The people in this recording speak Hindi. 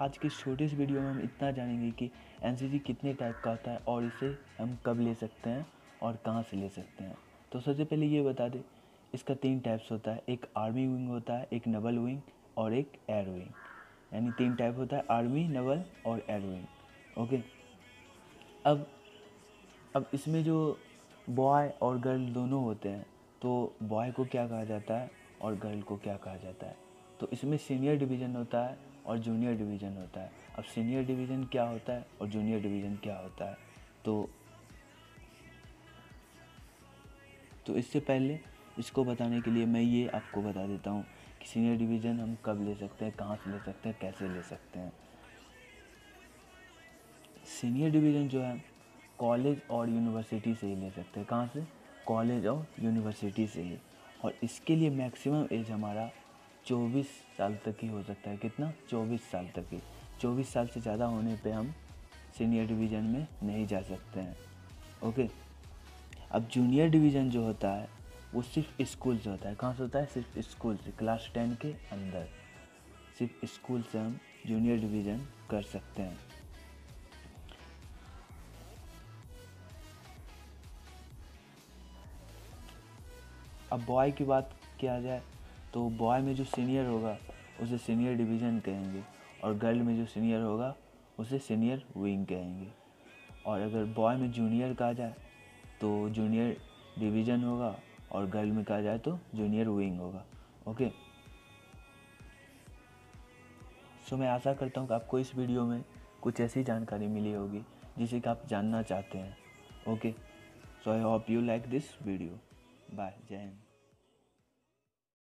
आज के छोटे सी वीडियो में हम इतना जानेंगे कि एन कितने टाइप का होता है और इसे हम कब ले सकते हैं और कहाँ से ले सकते हैं। तो सबसे पहले ये बता दें, इसका तीन टाइप्स होता है। एक आर्मी विंग होता है, एक नवल विंग और एक एयर विंग यानी तीन टाइप होता है आर्मी नवल और एयर विंग ओके अब अब इसमें जो बॉय और गर्ल दोनों होते हैं तो बॉय को क्या कहा जाता है और गर्ल को क्या कहा जाता है? तो इसमें सीनियर डिवीज़न होता है और जूनियर डिवीज़न होता है। अब सीनियर डिवीज़न क्या होता है और जूनियर डिवीज़न क्या होता है? तो तो इससे पहले इसको बताने के लिए मैं ये आपको बता देता हूँ कि सीनियर डिवीज़न हम कब ले सकते हैं, कहाँ से ले सकते हैं, कैसे ले सकते हैं। सीनियर डिवीज़न जो है, कॉलेज और यूनिवर्सिटी से ही ले सकते हैं। कहाँ से? कॉलेज और यूनिवर्सिटी से ही। और इसके लिए मैक्सिमम एज हमारा चौबीस साल तक ही हो सकता है। कितना? चौबीस साल तक ही। चौबीस साल से ज़्यादा होने पे हम सीनियर डिवीज़न में नहीं जा सकते हैं। ओके? अब जूनियर डिवीज़न जो होता है, वो सिर्फ़ स्कूल से होता है। कहाँ से होता है? सिर्फ़ स्कूल से, क्लास टेन के अंदर। सिर्फ़ स्कूल से हम जूनियर डिवीज़न कर सकते हैं। अब बॉय की बात किया जाए तो बॉय में जो सीनियर होगा, उसे सीनियर डिवीज़न कहेंगे और गर्ल में जो सीनियर होगा, उसे सीनियर विंग कहेंगे। और अगर बॉय में जूनियर कहा जाए तो जूनियर डिवीज़न होगा और गर्ल में कहा जाए तो जूनियर विंग होगा। ओके सो मैं आशा करता हूँ कि आपको इस वीडियो में कुछ ऐसी जानकारी मिली होगी, जिसे कि आप जानना चाहते हैं। Okay so I hope you like this video bye जय हिंद